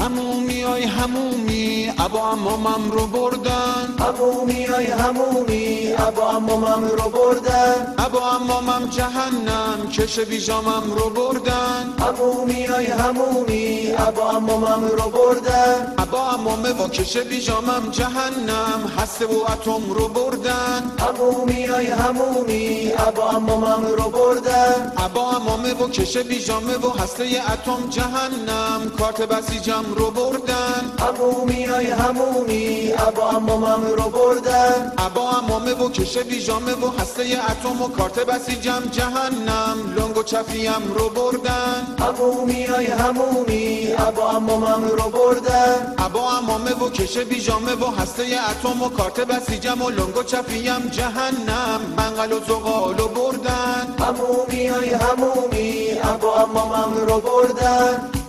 همومی های همومی ابا امامم رو بردن. همومی های همومی ابا امامم رو بردن. ابا امامم جهنم کش بیجامم رو بردن. همومی های همومی ابا امامم رو بردن. ابا امامه و کش بیجامم جهنم هسته و اتم رو بردن. همومی های همومی ابا امامم رو بردن. ابا امامه و کش بیجامه و هسته اتم جهنم کارت بسیجم رو بردن. همومی های همومی ابا امامم رو بردن. ابا امامه و کش بیجامه و هسته اتم و کارت بسیجم جهنم. لنگ و چفیم رو بردن. همومی های همومی ابا امامم رو بردن. ابا امامه و کش بیجامه و هسته اتم و کارت بسیجم و لنگ و چفیم جهنم. منقل و زغال و بردن. همومی های همومی ابا امامم رو بردن.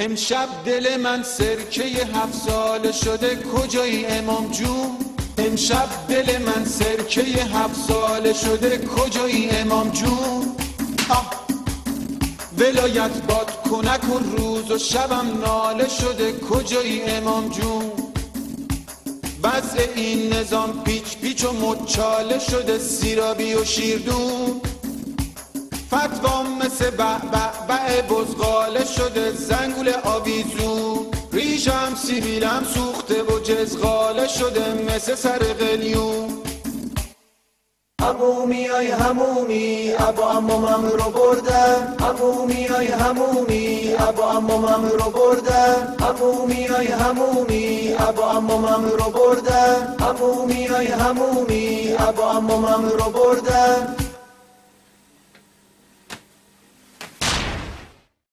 امشب دل من سرکه هفت ساله شده. کجایی امام جون؟ امشب دل من سرکه هفت ساله شده. کجایی امام جون؟ آه. ولایت باد کنک و روز و شبم ناله شده. کجایی امام جون؟ وضع این نظام پیچ پیچ و مچاله شده. سیرابی و شیردون. فتوام مثل بع بع بع بزغاله شده زنگول آویزون ریشم سیبیلم سوخته و جزغاله شده مثل سر قلیون همومی های همومی ابا امامم رو بردن همومی های همومی ابا امامم رو بردن همومی های همومی ابا امامم رو بردن همومی های همومی ابا امامم رو بردن